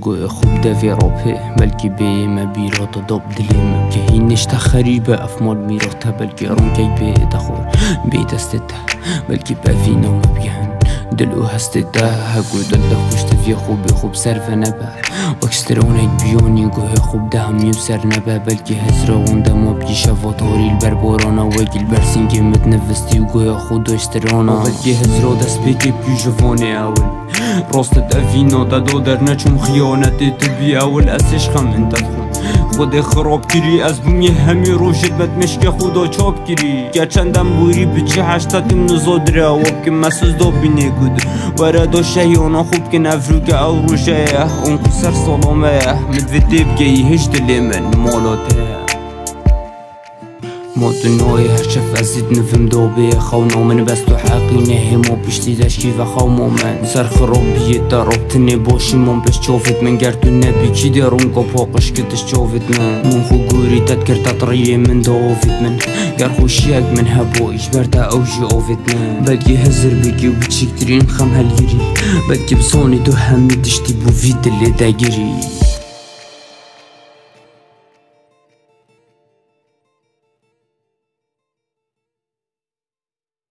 خوب دوی راپه بلکی به ما بیرا داب دلیم. که هی نشتا خریبه افمال میرا تا بلکی رون کی به دخور. بی دست ده بلکی بفینا مبیهن دلو هست ده هگو دل ده خوش تفی خوب خوب سر و نبه. وکسترونک بیونی گوه خوب ده هم یم سر نبه بلکی هزرون ده ما شفا تاری البر بارانه وگی البرسین که متنفستی و گویا خود ترانه اول که هزرا دست پیکی پیو جوانی اول راستت افینا دادو در نچم خیانتی تو بی اول از عشقم انتت خود خراب کری از بومی همی رو شدمت مشک خدا چاب کری گرچندم بوری بچه هشتتیم نزاد را واب که مسوز دا بینه گود وره دا شهیانا خوب که نفرو که او روشه اون که سر سالامه مدوی دیب گیی هش دلی من مالاته ما دنیای هر شف ازید نفهم دو به خونا من بس تو حقی نه ما پشتی دشکی و خو من. سر خرابیه در رابطنه باشی من بس چوفت من گرد نبی کی درون کا پاقش کتش چوفت من. من خو گوری تذكر تطریه من دوفت من. گر خوشیک من هبو ایش برده اوجی اوفت من. بلکی هزر بگی و بچیکترین خم هلگیری بلکی بسانی تو همی دشتی بو وید داگیری